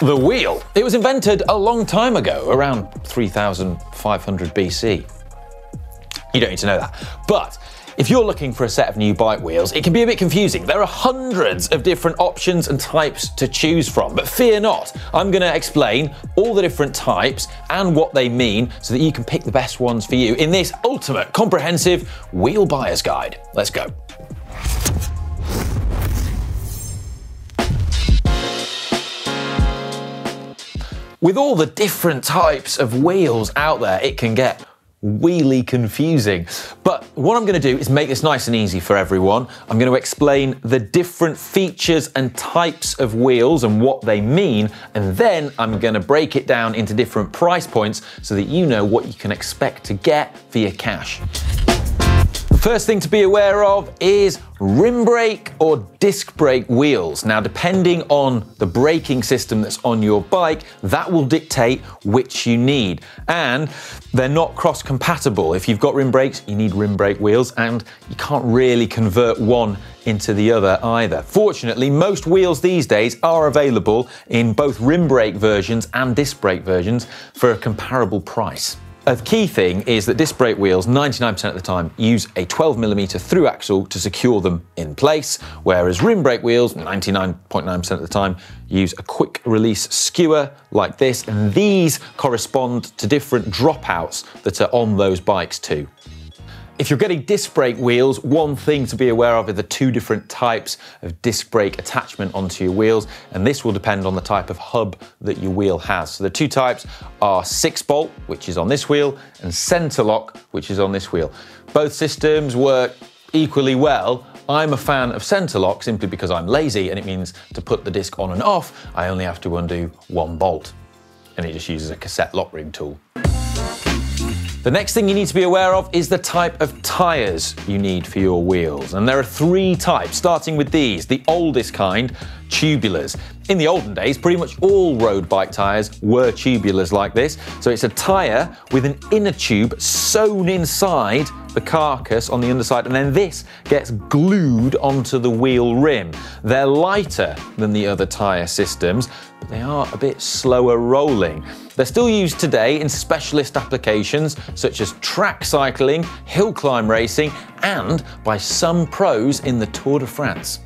The wheel. It was invented a long time ago, around 3500 BC. You don't need to know that. But if you're looking for a set of new bike wheels, it can be a bit confusing. There are hundreds of different options and types to choose from, but fear not. I'm going to explain all the different types and what they mean so that you can pick the best ones for you in this ultimate comprehensive wheel buyer's guide. Let's go. With all the different types of wheels out there, it can get really confusing. But what I'm going to do is make this nice and easy for everyone. I'm going to explain the different features and types of wheels and what they mean, and then I'm going to break it down into different price points so that you know what you can expect to get for your cash. First thing to be aware of is rim brake or disc brake wheels. Now, depending on the braking system that's on your bike, that will dictate which you need. And they're not cross compatible. If you've got rim brakes, you need rim brake wheels, and you can't really convert one into the other either. Fortunately, most wheels these days are available in both rim brake versions and disc brake versions for a comparable price. A key thing is that disc brake wheels, 99% of the time, use a 12mm through axle to secure them in place, whereas rim brake wheels, 99.9% of the time, use a quick release skewer like this, and these correspond to different dropouts that are on those bikes too. If you're getting disc brake wheels, one thing to be aware of are the two different types of disc brake attachment onto your wheels, and this will depend on the type of hub that your wheel has. So the two types are 6 bolt, which is on this wheel, and center lock, which is on this wheel. Both systems work equally well. I'm a fan of center lock simply because I'm lazy and it means to put the disc on and off, I only have to undo one bolt. And it just uses a cassette lock ring tool. The next thing you need to be aware of is the type of tyres you need for your wheels. And there are three types, starting with these, the oldest kind, tubulars. In the olden days, pretty much all road bike tyres were tubulars like this. So it's a tyre with an inner tube sewn inside the carcass on the underside, and then this gets glued onto the wheel rim. They're lighter than the other tyre systems, but they are a bit slower rolling. They're still used today in specialist applications such as track cycling, hill climb racing, and by some pros in the Tour de France.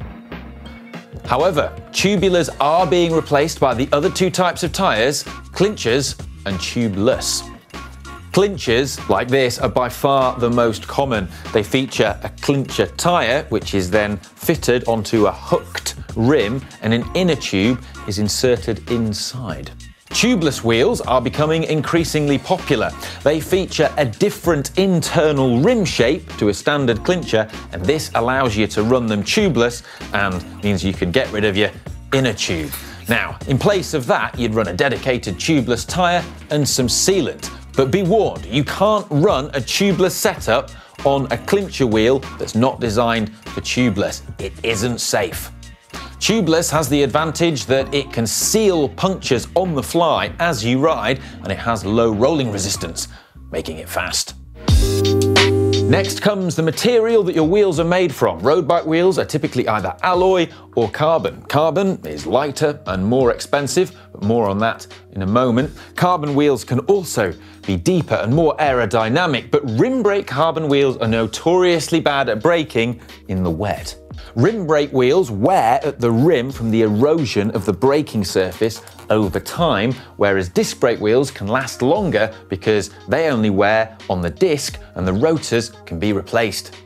However, tubulars are being replaced by the other two types of tyres, clinchers and tubeless. Clinchers, like this, are by far the most common. They feature a clincher tyre, which is then fitted onto a hooked rim, and an inner tube is inserted inside. Tubeless wheels are becoming increasingly popular. They feature a different internal rim shape to a standard clincher, and this allows you to run them tubeless and means you can get rid of your inner tube. Now, in place of that, you'd run a dedicated tubeless tyre and some sealant. But be warned, you can't run a tubeless setup on a clincher wheel that's not designed for tubeless. It isn't safe. Tubeless has the advantage that it can seal punctures on the fly as you ride, and it has low rolling resistance, making it fast. Next comes the material that your wheels are made from. Road bike wheels are typically either alloy or carbon. Carbon is lighter and more expensive, but more on that in a moment. Carbon wheels can also be deeper and more aerodynamic, but rim brake carbon wheels are notoriously bad at braking in the wet. Rim brake wheels wear at the rim from the erosion of the braking surface over time, whereas disc brake wheels can last longer because they only wear on the disc and the rotors can be replaced.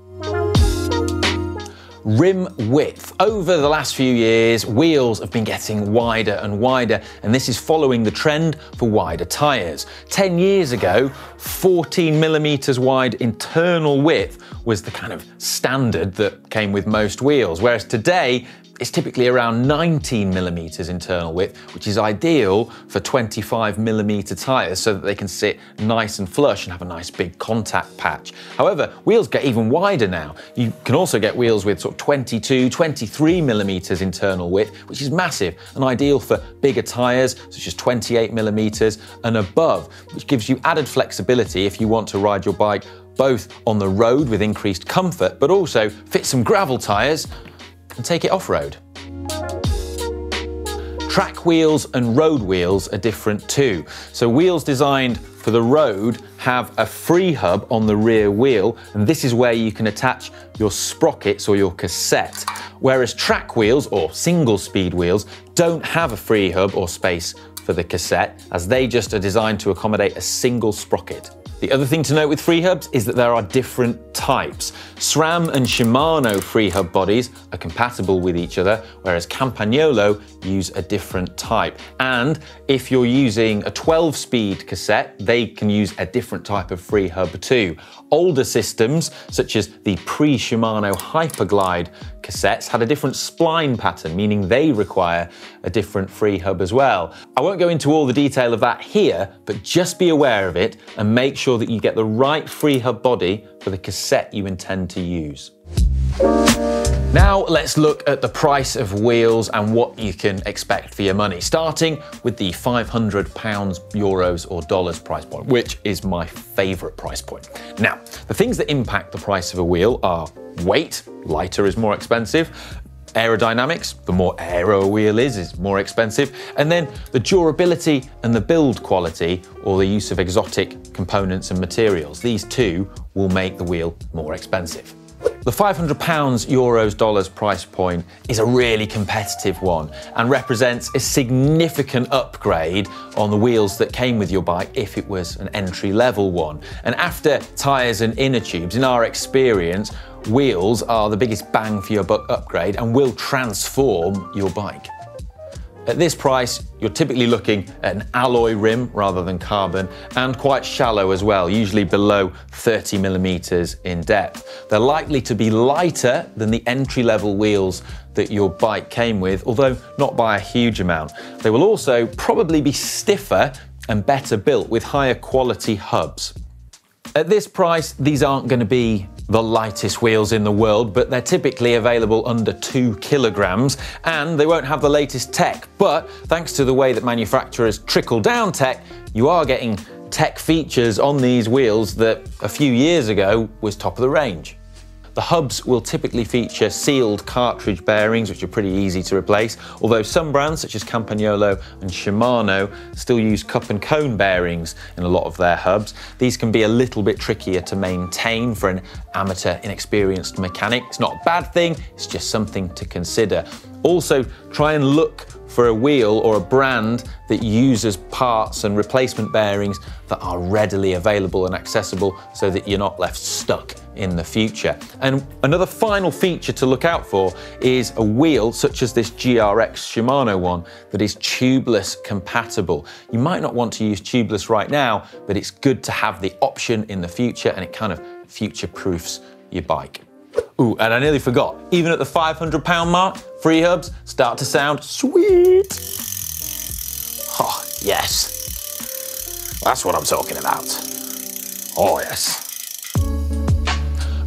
Rim width. Over the last few years, wheels have been getting wider and wider, and this is following the trend for wider tyres. 10 years ago, 14 millimetres wide internal width was the kind of standard that came with most wheels, whereas today it's typically around 19 millimeters internal width, which is ideal for 25 millimeter tires so that they can sit nice and flush and have a nice big contact patch. However, wheels get even wider now. You can also get wheels with sort of 22, 23 millimeters internal width, which is massive and ideal for bigger tires, such as 28 millimeters and above, which gives you added flexibility if you want to ride your bike both on the road with increased comfort, but also fit some gravel tyres and take it off road. Track wheels and road wheels are different too. So wheels designed for the road have a free hub on the rear wheel, and this is where you can attach your sprockets or your cassette. Whereas track wheels or single speed wheels don't have a free hub or space for the cassette, as they just are designed to accommodate a single sprocket. The other thing to note with free hubs is that there are different types. SRAM and Shimano free hub bodies are compatible with each other, whereas Campagnolo use a different type. And if you're using a 12 speed cassette, they can use a different type of free hub too. Older systems, such as the pre Shimano Hyperglide cassettes, had a different spline pattern, meaning they require a different free hub as well. I won't go into all the detail of that here, but just be aware of it and make sure that you get the right free hub body for the cassette you intend to use. Now let's look at the price of wheels and what you can expect for your money, starting with the 500 pounds, euros or dollars price point, which is my favorite price point. Now, the things that impact the price of a wheel are weight, lighter is more expensive, aerodynamics, the more aero a wheel is, is more expensive, and then the durability and the build quality or the use of exotic components and materials. These two will make the wheel more expensive. The 500 pounds, euros, dollars price point is a really competitive one and represents a significant upgrade on the wheels that came with your bike if it was an entry level one. And after tyres and inner tubes, in our experience, wheels are the biggest bang for your buck upgrade and will transform your bike. At this price, you're typically looking at an alloy rim rather than carbon and quite shallow as well, usually below 30 millimeters in depth. They're likely to be lighter than the entry level wheels that your bike came with, although not by a huge amount. They will also probably be stiffer and better built with higher quality hubs. At this price, these aren't going to be the lightest wheels in the world, but they're typically available under two kilograms and they won't have the latest tech. But thanks to the way that manufacturers trickle down tech, you are getting tech features on these wheels that a few years ago was top of the range. The hubs will typically feature sealed cartridge bearings, which are pretty easy to replace, although some brands such as Campagnolo and Shimano still use cup and cone bearings in a lot of their hubs. These can be a little bit trickier to maintain for an amateur, inexperienced mechanic. It's not a bad thing, it's just something to consider. Also, try and look for a wheel or a brand that uses parts and replacement bearings that are readily available and accessible so that you're not left stuck in the future. And another final feature to look out for is a wheel such as this GRX Shimano one that is tubeless compatible. You might not want to use tubeless right now, but it's good to have the option in the future and it kind of future proofs your bike. Ooh, and I nearly forgot, even at the 500 pound mark, free hubs start to sound sweet. Oh, yes. That's what I'm talking about. Oh, yes.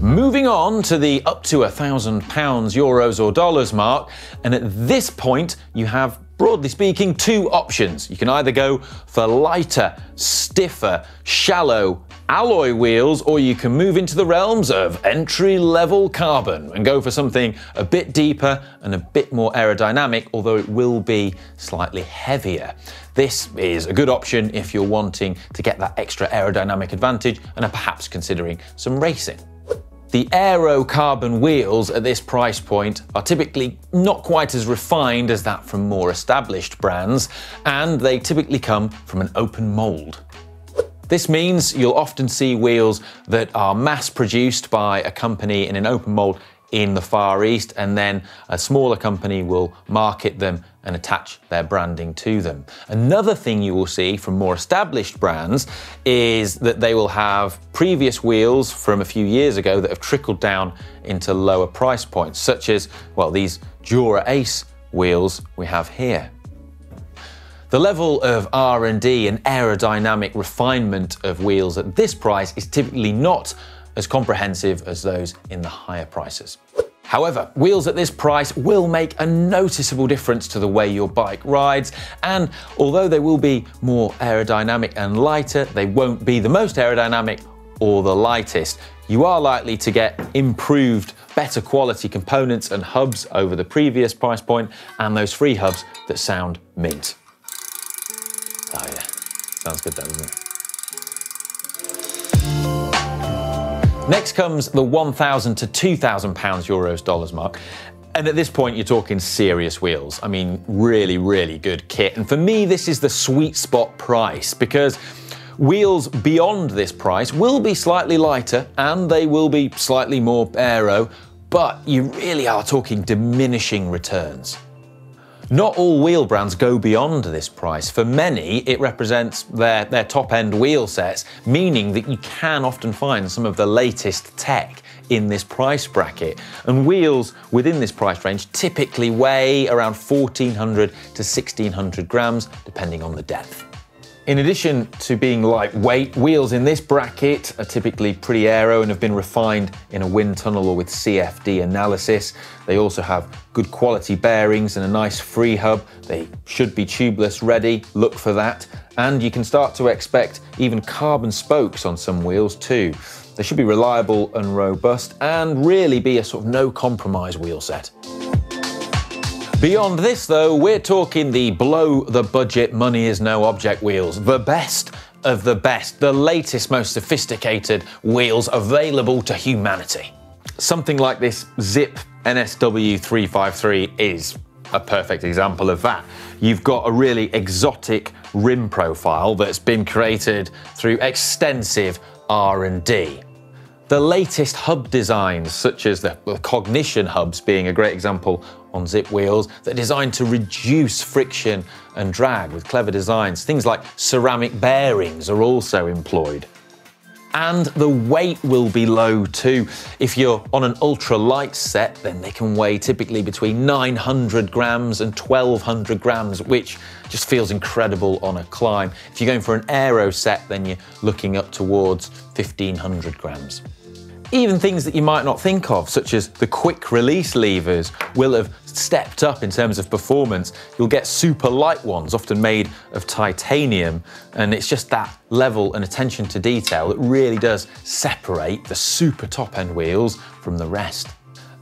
Moving on to the up to a thousand pounds, euros, or dollars mark, and at this point, you have broadly speaking, two options. You can either go for lighter, stiffer, shallow alloy wheels, or you can move into the realms of entry level carbon and go for something a bit deeper and a bit more aerodynamic, although it will be slightly heavier. This is a good option if you're wanting to get that extra aerodynamic advantage and are perhaps considering some racing. The aero carbon wheels at this price point are typically not quite as refined as that from more established brands, and they typically come from an open mould. This means you'll often see wheels that are mass produced by a company in an open mould in the Far East, and then a smaller company will market them and attach their branding to them. Another thing you will see from more established brands is that they will have previous wheels from a few years ago that have trickled down into lower price points, such as, well, these Dura Ace wheels we have here. The level of R&D and aerodynamic refinement of wheels at this price is typically not as comprehensive as those in the higher prices. However, wheels at this price will make a noticeable difference to the way your bike rides, and although they will be more aerodynamic and lighter, they won't be the most aerodynamic or the lightest. You are likely to get improved better quality components and hubs over the previous price point, and those free hubs that sound mint. Oh yeah, sounds good though, doesn't it? Next comes the 1,000 to 2,000 pounds, euros, dollars mark. And at this point, you're talking serious wheels. I mean, really, really good kit. And for me, this is the sweet spot price because wheels beyond this price will be slightly lighter and they will be slightly more aero, but you really are talking diminishing returns. Not all wheel brands go beyond this price. For many, it represents their, their top end wheel sets, meaning that you can often find some of the latest tech in this price bracket. And wheels within this price range typically weigh around 1400 to 1600 grams, depending on the depth. In addition to being lightweight, wheels in this bracket are typically pretty aero and have been refined in a wind tunnel or with CFD analysis. They also have good quality bearings and a nice free hub. They should be tubeless ready, look for that. And you can start to expect even carbon spokes on some wheels too. They should be reliable and robust and really be a sort of no compromise wheel set. Beyond this, though, we're talking the blow the budget money is no object wheels, the best of the best, the latest, most sophisticated wheels available to humanity. Something like this Zipp NSW 353 is a perfect example of that. You've got a really exotic rim profile that's been created through extensive R&D. The latest hub designs, such as the cognition hubs being a great example on Zipp wheels, that are designed to reduce friction and drag with clever designs. Things like ceramic bearings are also employed and the weight will be low too. If you're on an ultra light set, then they can weigh typically between 900 grams and 1200 grams, which just feels incredible on a climb. If you're going for an aero set, then you're looking up towards 1500 grams. Even things that you might not think of, such as the quick release levers, will have stepped up in terms of performance. You'll get super light ones, often made of titanium, and it's just that level and attention to detail that really does separate the super top end wheels from the rest.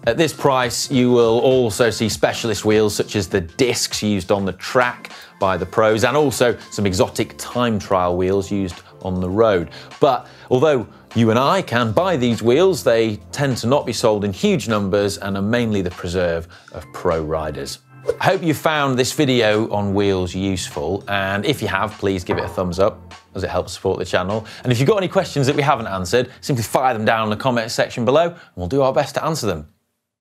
At this price, you will also see specialist wheels such as the discs used on the track by the pros, and also some exotic time trial wheels used on the road. But although you and I can buy these wheels, they tend to not be sold in huge numbers and are mainly the preserve of pro riders. I hope you found this video on wheels useful, and if you have, please give it a thumbs up as it helps support the channel. And if you've got any questions that we haven't answered, simply fire them down in the comments section below, and we'll do our best to answer them.